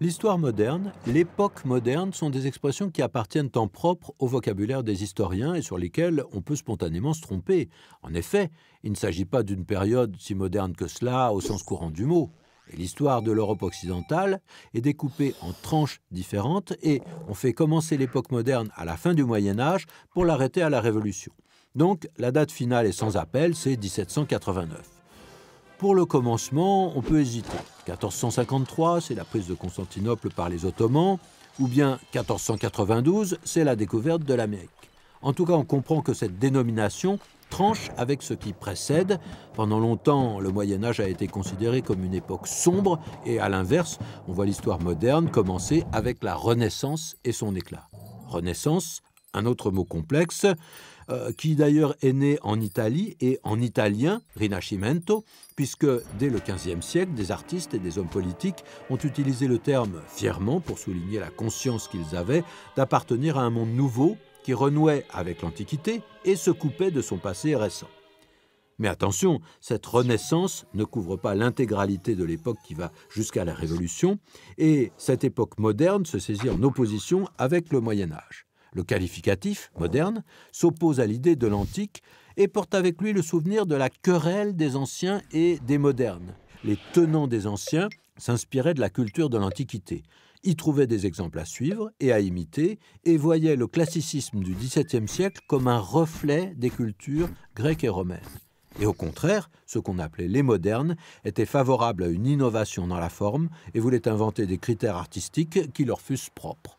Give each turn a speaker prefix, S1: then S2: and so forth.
S1: L'histoire moderne, l'époque moderne sont des expressions qui appartiennent en propre au vocabulaire des historiens et sur lesquelles on peut spontanément se tromper. En effet, il ne s'agit pas d'une période si moderne que cela au sens courant du mot. l'histoire de l'Europe occidentale est découpée en tranches différentes et on fait commencer l'époque moderne à la fin du Moyen Âge pour l'arrêter à la Révolution. Donc la date finale est sans appel, c'est 1789. Pour le commencement, on peut hésiter. 1453, c'est la prise de Constantinople par les Ottomans, ou bien 1492, c'est la découverte de l'Amérique. En tout cas, on comprend que cette dénomination tranche avec ce qui précède. Pendant longtemps, le Moyen Âge a été considéré comme une époque sombre, et à l'inverse, on voit l'histoire moderne commencer avec la Renaissance et son éclat. Renaissance, un autre mot complexe, euh, qui d'ailleurs est né en Italie et en italien, Rinascimento, puisque dès le XVe siècle, des artistes et des hommes politiques ont utilisé le terme fièrement pour souligner la conscience qu'ils avaient d'appartenir à un monde nouveau qui renouait avec l'Antiquité et se coupait de son passé récent. Mais attention, cette renaissance ne couvre pas l'intégralité de l'époque qui va jusqu'à la Révolution, et cette époque moderne se saisit en opposition avec le Moyen Âge. Le qualificatif, moderne, s'oppose à l'idée de l'antique et porte avec lui le souvenir de la querelle des anciens et des modernes. Les tenants des anciens s'inspiraient de la culture de l'Antiquité, y trouvaient des exemples à suivre et à imiter, et voyaient le classicisme du XVIIe siècle comme un reflet des cultures grecques et romaines. Et au contraire, ce qu'on appelait les modernes étaient favorables à une innovation dans la forme et voulaient inventer des critères artistiques qui leur fussent propres.